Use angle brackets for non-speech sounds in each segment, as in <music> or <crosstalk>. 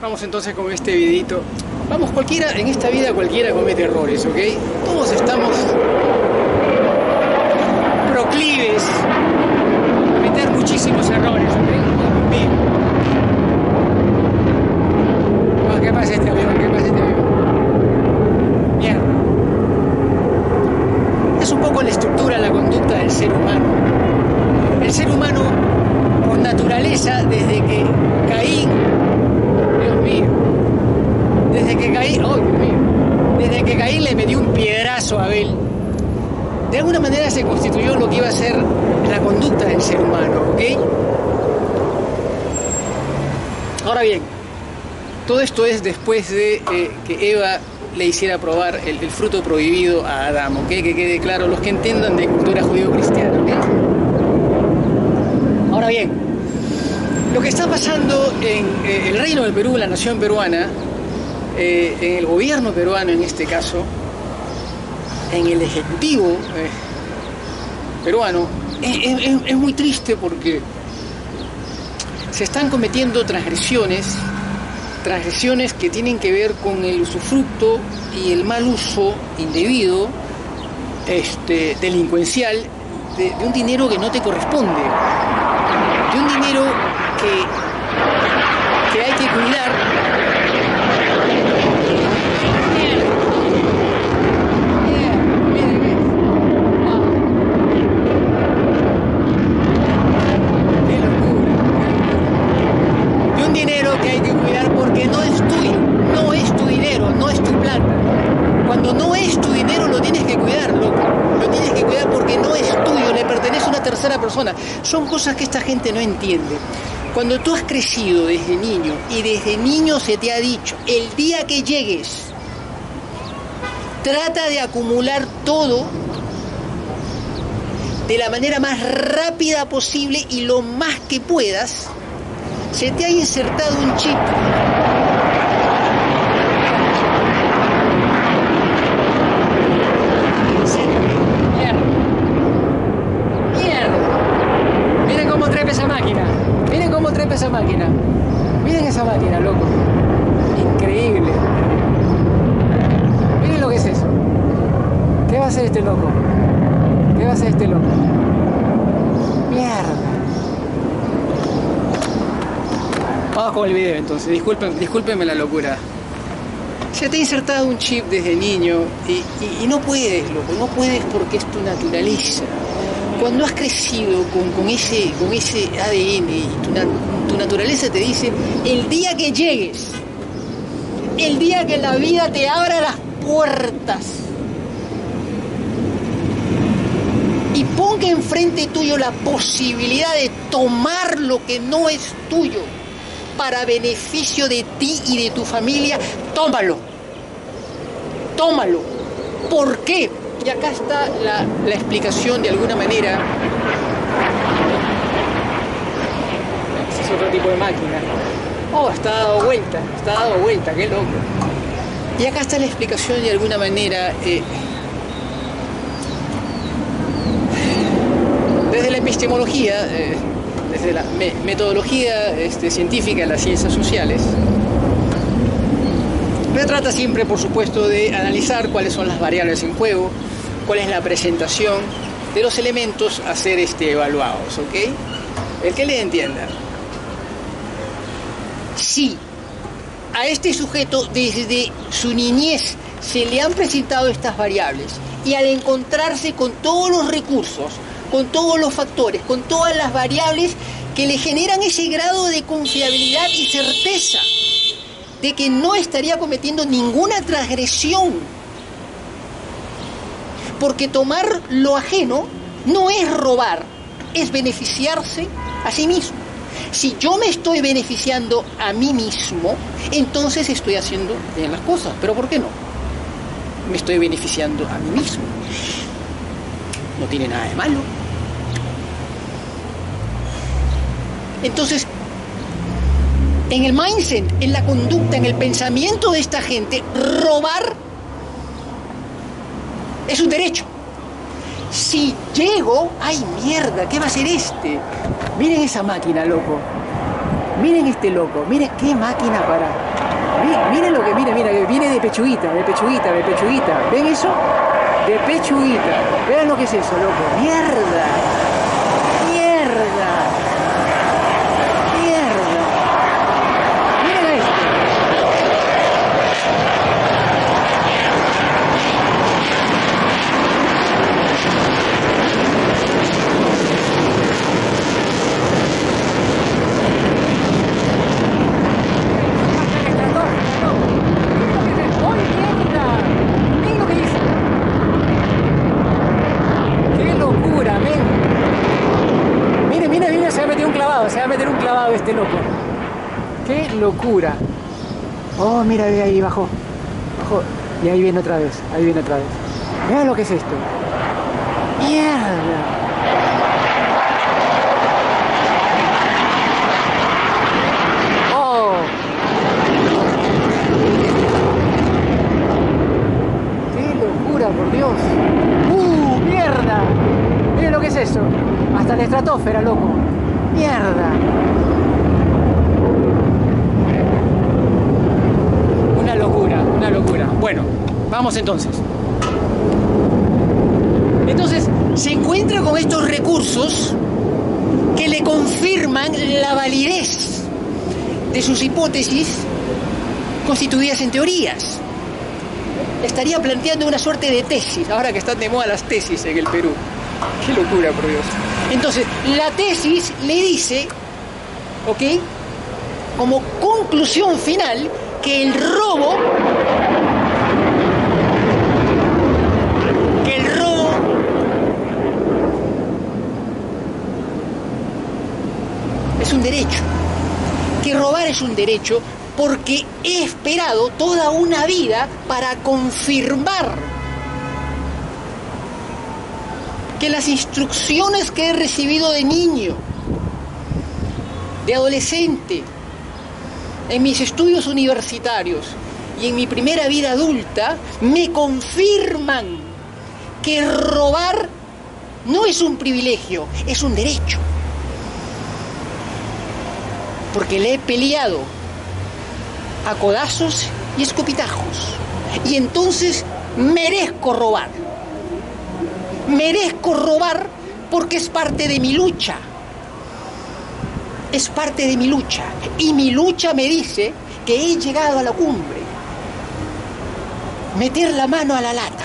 Vamos entonces con este videito. Vamos, cualquiera, en esta vida cualquiera comete errores, ¿ok? Todos estamos proclives a cometer muchísimos errores, ¿ok? Bien. ¿Qué pasa este avión? ¿Qué pasa este avión? Mierda. Es un poco la estructura, la conducta del ser humano. El ser humano, por naturaleza, desde que Caín Dios mío. Desde que Caín, oh, Dios mío. Desde que Caín le metió un piedrazo a Abel, de alguna manera constituyó lo que iba a ser la conducta del ser humano, ¿ok? Ahora bien, todo esto es después de eh, que Eva le hiciera probar el, el, fruto prohibido a Adán, ¿ok? Que quede claro los que entiendan de cultura judío-cristiana, ¿ok? Ahora bien, lo que está pasando en eh, el Reino del Perú, la nación peruana, eh, en el gobierno peruano en este caso, en el Ejecutivo eh, peruano, es, es, muy triste porque se están cometiendo transgresiones, transgresiones que tienen que ver con el usufructo y el mal uso indebido, este, delincuencial, de, de un dinero que no te corresponde, de un dinero que, que hay que cuidar. De un dinero que hay que cuidar porque no es tuyo, no es tu dinero, no es tu plata. Cuando no es tu dinero lo tienes que cuidar, loco. Lo tienes que cuidar porque no es tuyo, le pertenece a una tercera persona. Son cosas que esta gente no entiende. Cuando tú has crecido desde niño y desde niño se te ha dicho, el día que llegues, trata de acumular todo de la manera más rápida posible y lo más que puedas, se te ha insertado un chip. Mierda. Mierda. Miren cómo trepa esa máquina. Miren cómo trepa esa máquina. Miren esa máquina, loco. Increíble. Miren lo que es eso. ¿Qué va a hacer este loco? ¿Qué va a hacer este loco? Mierda. Con el video entonces. Disculpen, discúlpenme la locura. Se te ha insertado un chip desde niño y, no puedes, loco. No puedes porque es tu naturaleza cuando has crecido con, con, ese, con ese ADN y tu, tu, naturaleza te dice, el día que llegues, el día que la vida te abra las puertas y ponga enfrente tuyo la posibilidad de tomar lo que no es tuyo para beneficio de ti y de tu familia, tómalo. Tómalo. ¿Por qué? Y acá está la, explicación de alguna manera. Ese es otro tipo de máquina. Oh, está dado vuelta, está dado vuelta, qué loco. Y acá está la explicación de alguna manera. Eh, desde la epistemología, eh, desde la me metodología este, científica de las ciencias sociales, se trata siempre, por supuesto, de analizar cuáles son las variables en juego, cuál es la presentación de los elementos a ser este, evaluados, ¿ok? El que le entienda. Si a este sujeto desde su niñez se le han presentado estas variables y al encontrarse con todos los recursos, con todos los factores, con todas las variables que le generan ese grado de confiabilidad y certeza de que no estaría cometiendo ninguna transgresión. Porque tomar lo ajeno no es robar, es beneficiarse a sí mismo. Si yo me estoy beneficiando a mí mismo, entonces estoy haciendo bien las cosas. Pero ¿por qué no? Me estoy beneficiando a mí mismo. No tiene nada de malo. Entonces, en el mindset, en la conducta, en el pensamiento de esta gente, robar es un derecho. Si llego, ay mierda, ¿qué va a ser este? Miren esa máquina, loco. Miren este loco, miren qué máquina para. Miren lo que, miren, mira, viene de pechuguita, de pechuguita, de pechuguita. ¿Ven eso? De pechuguita. Vean lo que es eso, loco. ¡Mierda! Locura. Oh, mira, ve ahí, bajó. Bajó. Y ahí viene otra vez, ahí viene otra vez. Vean lo que es esto. ¡Mierda! ¡Oh! ¡Qué locura, por Dios! ¡Uh, mierda! Miren lo que es eso. Hasta la estratosfera, loco. ¡Mierda! Locura. Bueno, vamos entonces. Entonces, se encuentra con estos recursos que le confirman la validez de sus hipótesis constituidas en teorías. Estaría planteando una suerte de tesis, ahora que están de moda las tesis en el Perú. Qué locura, por Dios. Entonces, la tesis le dice, ¿ok? Como conclusión final, que el robo que el robo es un derecho que robar es un derecho porque he esperado toda una vida para confirmar que las instrucciones que he recibido de niño, de adolescente, en mis estudios universitarios y en mi primera vida adulta me confirman que robar no es un privilegio, es un derecho. Porque le he peleado a codazos y escopitajos. Y entonces merezco robar. Merezco robar porque es parte de mi lucha es parte de mi lucha. Y mi lucha me dice que he llegado a la cumbre. Meter la mano a la lata.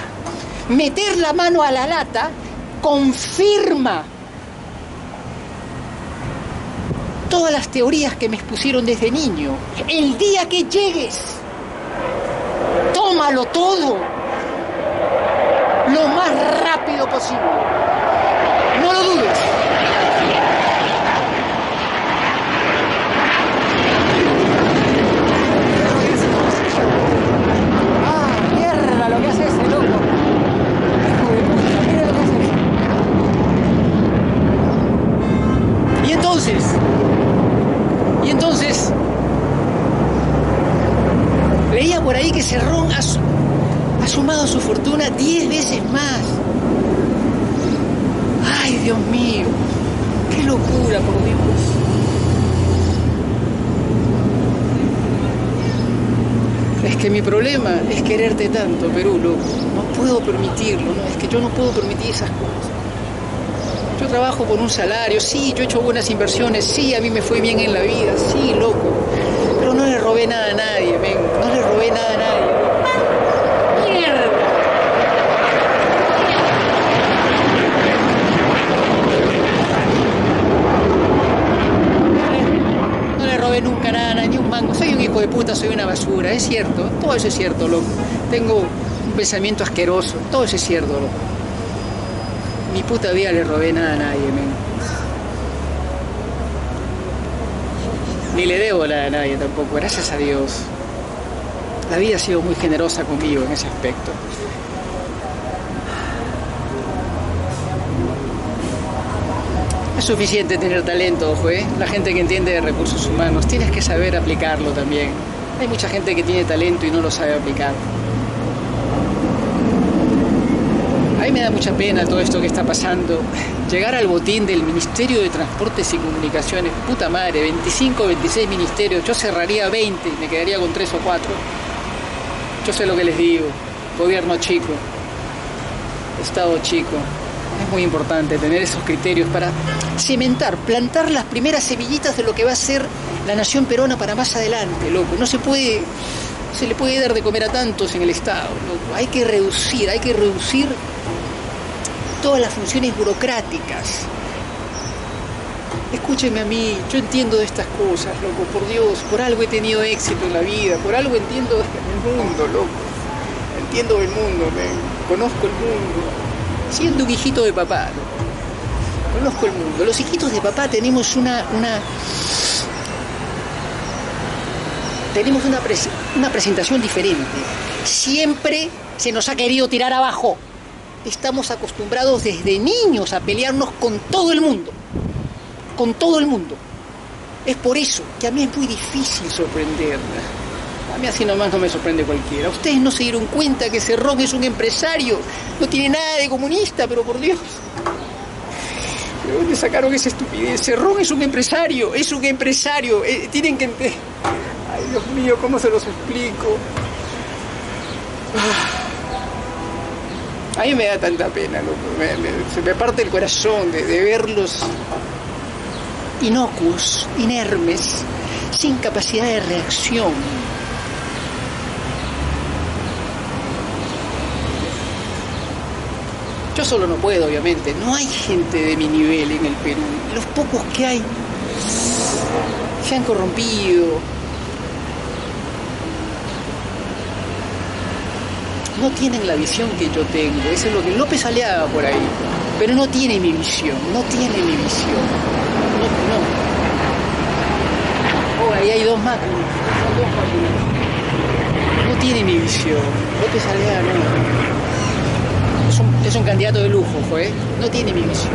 Meter la mano a la lata confirma todas las teorías que me expusieron desde niño. El día que llegues, tómalo todo lo más rápido posible. No lo dudes. Y entonces, leía por ahí que Cerrón ha, sumado su fortuna diez veces más. Ay, Dios mío, qué locura, por Dios. Es que mi problema es quererte tanto, Perú, loco. No puedo permitirlo, ¿no? Es que yo no puedo permitir esas cosas. Trabajo con un salario, sí, yo he hecho buenas inversiones, sí, a mí me fue bien en la vida, sí, loco. Pero no le robé nada a nadie, ven, no le robé nada a nadie. ¡Mierda! No le robé nunca nada, ni un mango. Soy un hijo de puta, soy una basura, es cierto. Todo eso es cierto, loco. Tengo un pensamiento asqueroso, todo eso es cierto, loco mi puta vida le robé nada a nadie, men. Ni le debo nada a nadie tampoco, gracias a Dios. La vida ha sido muy generosa conmigo en ese aspecto. Es suficiente tener talento, ¿fue? La gente que entiende de recursos humanos, tienes que saber aplicarlo también. Hay mucha gente que tiene talento y no lo sabe aplicar. A mí me da mucha pena todo esto que está pasando. Llegar al botín del Ministerio de Transportes y Comunicaciones, puta madre, 25, 26 ministerios, yo cerraría 20 y me quedaría con 3 o 4. Yo sé lo que les digo, gobierno chico, Estado chico. Es muy importante tener esos criterios para cementar, plantar las primeras semillitas de lo que va a ser la nación peruana para más adelante, loco. No se puede, se le puede dar de comer a tantos en el Estado, loco. Hay que reducir, hay que reducir todas las funciones burocráticas. Escúcheme a mí, yo entiendo de estas cosas, loco, por Dios, por algo he tenido éxito en la vida, por algo entiendo <laughs> el mundo, loco. Entiendo el mundo, conozco el mundo. Siendo un hijito de papá, loco. Conozco el mundo. Los hijitos de papá tenemos una, una tenemos una, una presentación diferente. Siempre se nos ha querido tirar abajo. Estamos acostumbrados desde niños a pelearnos con todo el mundo. Con todo el mundo. Es por eso que a mí es muy difícil sorprenderla. A mí así nomás no me sorprende cualquiera. Ustedes no se dieron cuenta que Cerrón es un empresario. No tiene nada de comunista, pero por Dios. ¿De dónde sacaron esa estupidez? Cerrón es un empresario, es un empresario. Eh, tienen que. Ay, Dios mío, ¿cómo se los explico? A mí me da tanta pena, loco. se me parte el corazón de, de verlos inocuos, inermes, sin capacidad de reacción. Yo solo no puedo, obviamente. No hay gente de mi nivel en el Perú. Los pocos que hay se han corrompido, no tienen la visión que yo tengo. Eso es lo que López Aliaga por ahí. Pero no tiene mi visión, no tiene mi visión. No, no. Oh, hay dos máquinas. Son dos máquinas. No tiene mi visión. López Aliaga no. Es un, es un candidato de lujo, ¿eh? No tiene mi visión.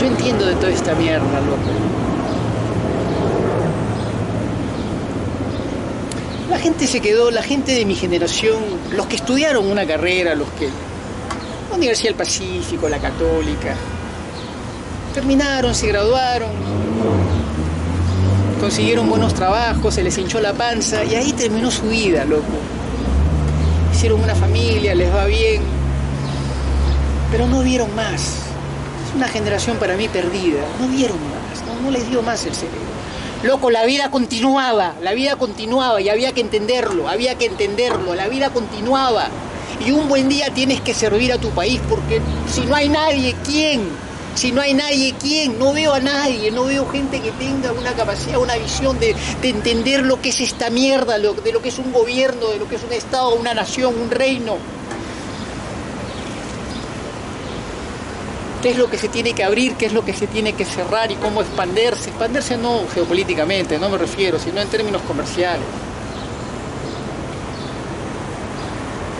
Yo entiendo de toda esta mierda, loco. La gente se quedó, la gente de mi generación, los que estudiaron una carrera, los que... La Universidad del Pacífico, la Católica, terminaron, se graduaron, consiguieron buenos trabajos, se les hinchó la panza y ahí terminó su vida, loco. Hicieron una familia, les va bien, pero no vieron más. Es una generación para mí perdida, no vieron más, no, no les dio más el cerebro. Loco, la vida continuaba, la vida continuaba y había que entenderlo, había que entenderlo, la vida continuaba. Y un buen día tienes que servir a tu país porque si no hay nadie, ¿quién? Si no hay nadie, ¿quién? No veo a nadie, no veo gente que tenga una capacidad, una visión de, de entender lo que es esta mierda, de lo que es un gobierno, de lo que es un Estado, una nación, un reino. Qué es lo que se tiene que abrir, qué es lo que se tiene que cerrar y cómo expandirse. Expandirse no geopolíticamente, no me refiero, sino en términos comerciales.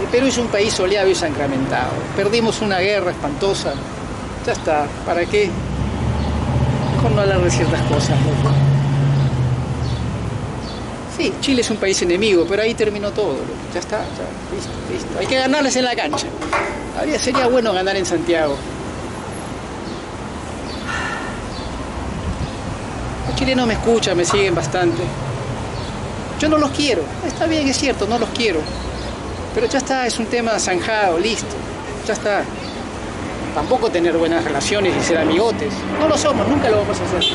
El Perú es un país soleado y sacramentado. Perdimos una guerra espantosa. Ya está, ¿para qué? Mejor no hablar de ciertas cosas, loco. Sí, Chile es un país enemigo, pero ahí terminó todo. Ya está, ya, listo, listo. Hay que ganarles en la cancha. Sería bueno ganar en Santiago. Chilenos me escuchan, me siguen bastante. Yo no los quiero, está bien, es cierto, no los quiero. Pero ya está, es un tema zanjado, listo, ya está. Tampoco tener buenas relaciones y ser amigotes. No lo somos, nunca lo vamos a hacer.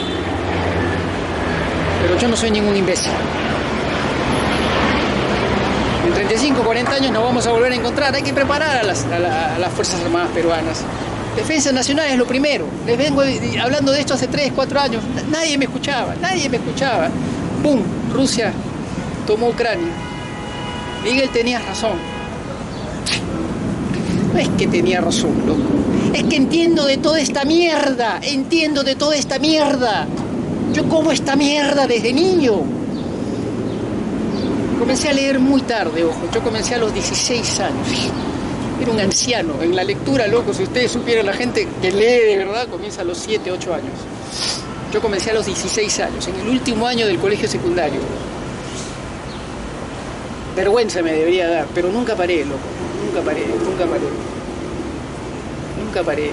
Pero yo no soy ningún imbécil. En 35, 40 años nos vamos a volver a encontrar. Hay que preparar a las, Fuerzas Armadas peruanas. Defensa nacional es lo primero. Les vengo hablando de esto hace 3, 4 años. Nadie me escuchaba, nadie me escuchaba. ¡Pum! Rusia tomó Ucrania. Miguel tenía razón. No es que tenía razón, loco. Es que entiendo de toda esta mierda. Entiendo de toda esta mierda. Yo como esta mierda desde niño. Comencé a leer muy tarde, ojo. Yo comencé a los 16 años. Era un anciano. En la lectura, loco, si ustedes supieran, la gente que lee de verdad comienza a los 7, 8 años. Yo comencé a los 16 años, en el último año del colegio secundario. Vergüenza me debería dar, pero nunca paré, loco. nunca paré, nunca paré. Nunca paré.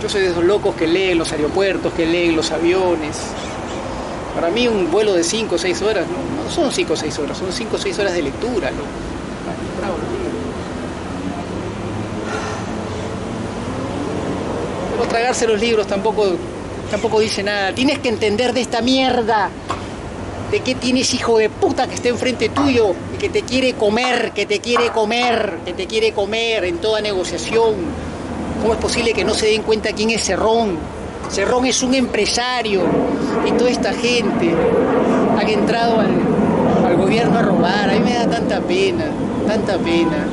Yo soy de esos locos que leen los aeropuertos, que leen los aviones. Para mí un vuelo de 5 o 6 horas, no, no son 5 o 6 horas, son 5 o 6 horas de lectura. Loco. Pero tragarse los libros tampoco, tampoco dice nada. Tienes que entender de esta mierda. De que tienes hijo de puta que está enfrente tuyo y que te quiere comer, que te quiere comer, que te quiere comer en toda negociación. ¿Cómo es posible que no se den cuenta quién es Cerrón? Cerrón es un empresario y toda esta gente ha entrado al, al gobierno a robar. A mí me da tanta pena, tanta pena.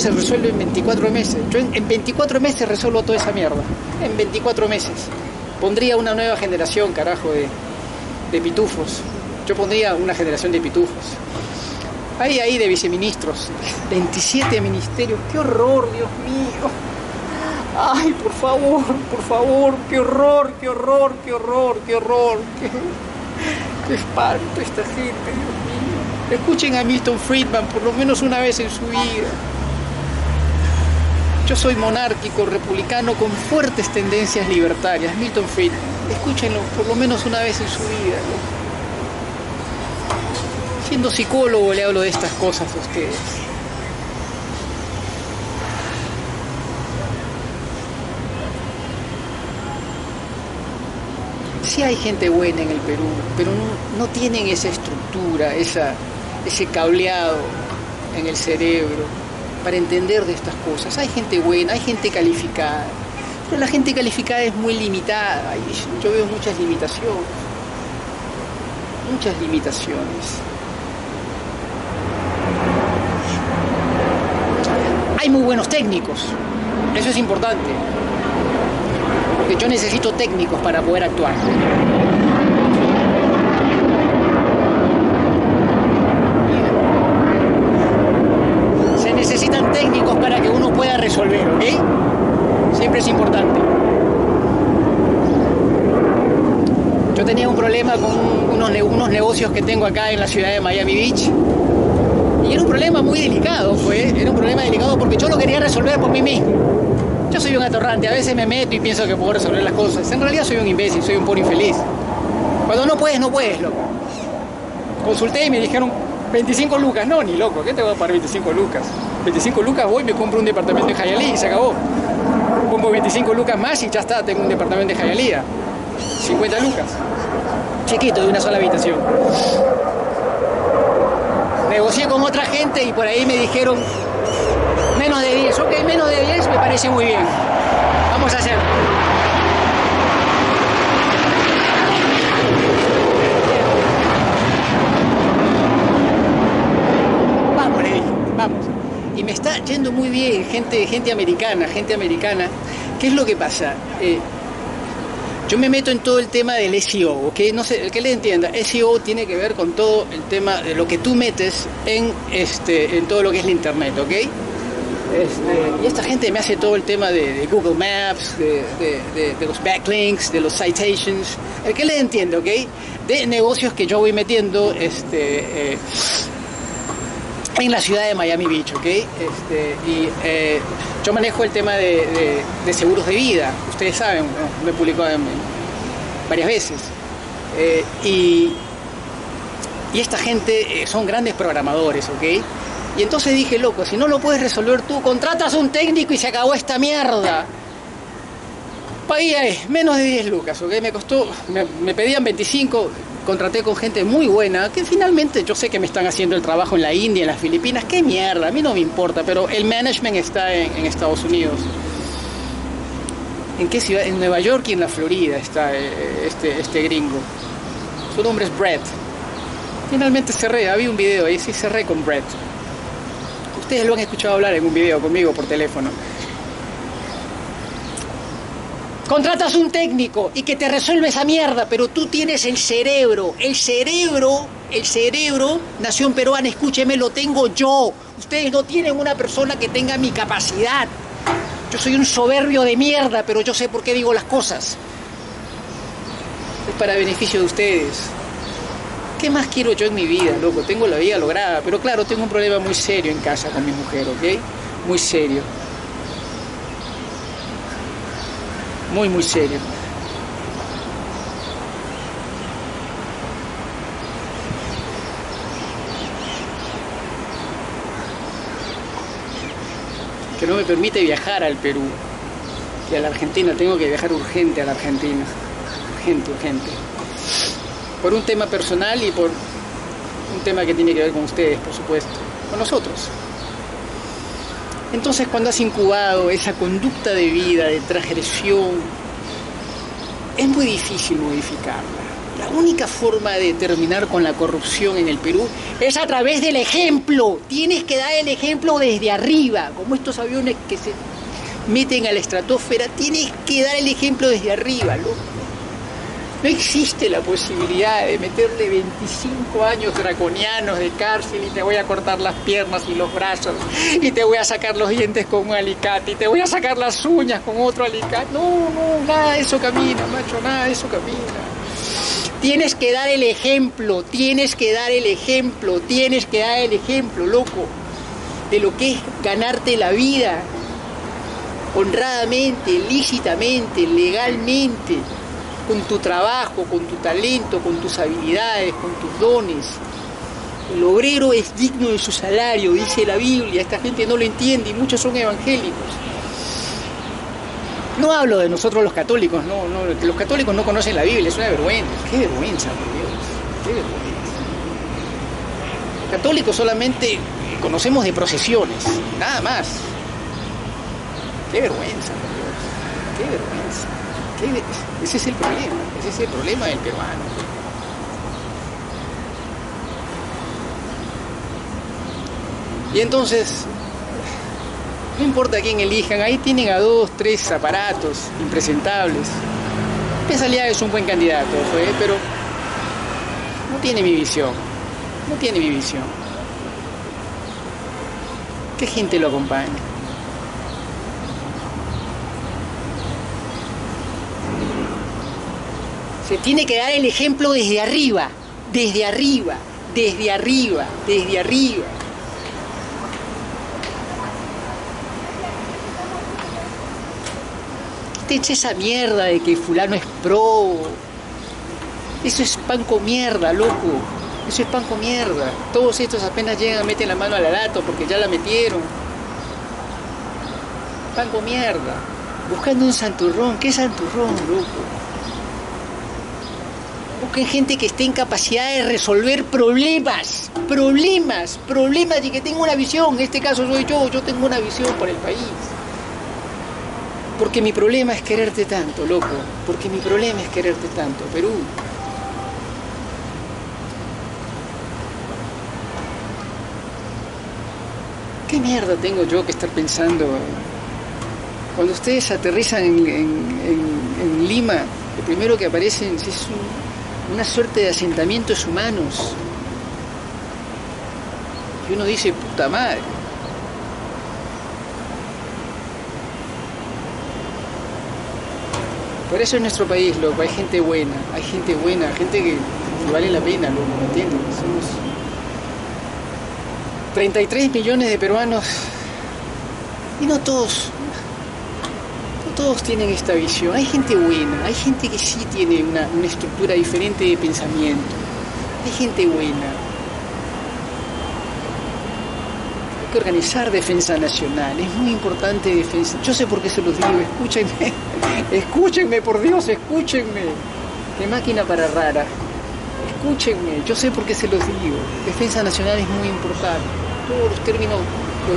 Se resuelve en 24 meses. Yo en, en 24 meses resuelvo toda esa mierda. En 24 meses. Pondría una nueva generación, carajo, de, pitufos. Yo pondría una generación de pitufos. Ahí, ahí de viceministros. 27 ministerios. ¡Qué horror, Dios mío! Ay, por favor, por favor, qué horror, qué horror, qué horror, qué horror. Qué, qué espanto esta gente, Dios mío. Escuchen a Milton Friedman por lo menos una vez en su vida. Yo soy monárquico, republicano, con fuertes tendencias libertarias. Milton Friedman. Escúchenlo por lo menos una vez en su vida. Siendo psicólogo le hablo de estas cosas a ustedes. Sí hay gente buena en el Perú, pero no, no tienen esa estructura, esa, ese cableado en el cerebro para entender de estas cosas. Hay gente buena, hay gente calificada, pero la gente calificada es muy limitada yo veo muchas limitaciones, muchas limitaciones. Hay muy buenos técnicos, eso es importante, porque yo necesito técnicos para poder actuar. Se necesitan técnicos para que uno pueda resolver, ¿ok? Siempre es importante. Yo tenía un con unos, unos negocios que tengo acá en la ciudad de Miami Beach. Y era un problema muy delicado, fue. Era un problema delicado porque yo lo quería resolver por mí mismo. Yo soy un atorrante, a veces me meto y pienso que puedo resolver las cosas. En realidad soy un imbécil, soy un pobre infeliz. Cuando no puedes, no puedes, loco. Consulté y me dijeron 25 lucas. No, ni loco, ¿qué te voy a pagar 25 lucas? 25 lucas voy, me compro un departamento en Hialeah y se acabó. Pongo 25 lucas más y ya está, tengo un departamento en Hialeah. 50 lucas. Chiquito, de una sola habitación. Negocié con otra gente y por ahí me dijeron menos de 10. Ok, menos de 10 me parece muy bien. Vamos a hacerlo. Vamos, le dije, vamos. Y me está yendo muy bien, gente, gente americana, gente americana. ¿Qué es lo que pasa? Eh, yo me meto en todo el tema del SEO, ¿ok? No sé, el que le entienda, SEO tiene que ver con todo el tema de lo que tú metes en, este, en todo lo que es la internet, ¿ok? Este, y esta gente me hace todo el tema de, Google Maps, de, los backlinks, de los citations, el que le entiende, ¿ok? De negocios que yo voy metiendo este, eh, en la ciudad de Miami Beach, ¿ok? Este, y eh, yo manejo el tema de, seguros de vida, ustedes saben, ¿no? me he varias veces. Eh, y, y esta gente eh, son grandes programadores, ¿ok? Y entonces dije, loco, si no lo puedes resolver tú, contratas a un técnico y se acabó esta mierda. Pagué menos de 10 lucas, ¿ok? Me costó, me pedían 25, contraté con gente muy buena, que finalmente yo sé que me están haciendo el trabajo en la India, en las Filipinas, qué mierda, a mí no me importa, pero el management está en, Estados Unidos. ¿En qué ciudad? En Nueva York y en la Florida está eh, este, este gringo. Su nombre es Brett. Finalmente cerré, había un video ahí, sí cerré con Brett. Ustedes lo han escuchado hablar en un video conmigo por teléfono. Contratas un técnico y que te resuelve esa mierda, pero tú tienes el cerebro. El cerebro, el cerebro, nación peruana, escúcheme, lo tengo yo. Ustedes no tienen una persona que tenga mi capacidad. Yo soy un soberbio de mierda, pero yo sé por qué digo las cosas. Es para beneficio de ustedes. ¿Qué más quiero yo en mi vida, loco? Tengo la vida lograda, pero claro, tengo un problema muy serio en casa con mi mujer, ¿ok? Muy serio. Muy, muy serio. que no me permite viajar al Perú y a la Argentina. Tengo que viajar urgente a la Argentina. Urgente, urgente. Por un tema personal y por un tema que tiene que ver con ustedes, por supuesto. Con nosotros. Entonces cuando has incubado esa conducta de vida, de transgresión, es muy difícil modificarla. La única forma de terminar con la corrupción en el Perú es a través del ejemplo. Tienes que dar el ejemplo desde arriba, como estos aviones que se meten a la estratosfera, tienes que dar el ejemplo desde arriba, loco. No existe la posibilidad de meterle 25 años draconianos de cárcel y te voy a cortar las piernas y los brazos y te voy a sacar los dientes con un alicate y te voy a sacar las uñas con otro alicate. No, no, nada de eso camina, macho, nada de eso camina. Tienes que dar el ejemplo, tienes que dar el ejemplo, tienes que dar el ejemplo, loco, de lo que es ganarte la vida honradamente, lícitamente, legalmente, con tu trabajo, con tu talento, con tus habilidades, con tus dones. El obrero es digno de su salario, dice la Biblia. Esta gente no lo entiende y muchos son evangélicos. No hablo de nosotros los católicos, no, no, los católicos no conocen la Biblia, es una vergüenza. Qué vergüenza, por Dios, qué vergüenza. Los católicos solamente conocemos de procesiones, nada más. Qué vergüenza, por Dios, qué vergüenza. Ese es el problema, ese es el problema del peruano. Y entonces, no importa quién elijan, ahí tienen a dos, tres aparatos impresentables. Pesalía es un buen candidato, pero no tiene mi visión. No tiene mi visión. ¿Qué gente lo acompaña? Se tiene que dar el ejemplo desde arriba, desde arriba, desde arriba, desde arriba. te eche esa mierda de que fulano es pro. Eso es pan con mierda, loco. Eso es pan con mierda. Todos estos apenas llegan, meten la mano a la lata porque ya la metieron. Pan con mierda. Buscando un santurrón. ¿Qué santurrón, loco? Busquen gente que esté en capacidad de resolver problemas. Problemas, problemas y que tenga una visión. En este caso soy yo. Yo tengo una visión por el país. Porque mi problema es quererte tanto, loco. Porque mi problema es quererte tanto, Perú. ¿Qué mierda tengo yo que estar pensando? Cuando ustedes aterrizan en, Lima, lo primero que aparecen es una suerte de asentamientos humanos. Y uno dice, puta madre. Por eso en nuestro país, loco, hay gente buena, hay gente buena, gente que, vale la pena, loco, ¿me entiendes? Somos 33 millones de peruanos y no todos, todos tienen esta visión. Hay gente buena, hay gente que sí tiene una, una estructura diferente de pensamiento, hay gente buena, que organizar defensa nacional, es muy importante defensa. Yo sé por qué se los digo, escúchenme, <laughs> escúchenme, por Dios, escúchenme. Qué máquina para rara. Escúchenme, yo sé por qué se los digo. Defensa nacional es muy importante. Todos los términos,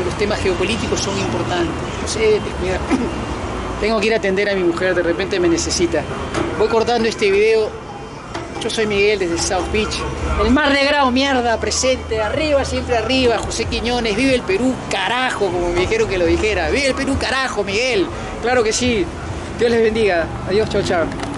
los, temas geopolíticos son importantes. Yo sé, Tengo que ir a atender a mi mujer, de repente me necesita. Voy cortando este video yo soy Miguel desde South Beach. El mar negrado, mierda, presente, arriba, siempre arriba. José Quiñones, vive el Perú, carajo, como me dijeron que lo dijera. Vive el Perú, carajo, Miguel. Claro que sí. Dios les bendiga. Adiós, chao, chao.